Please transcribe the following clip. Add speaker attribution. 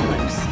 Speaker 1: Islands.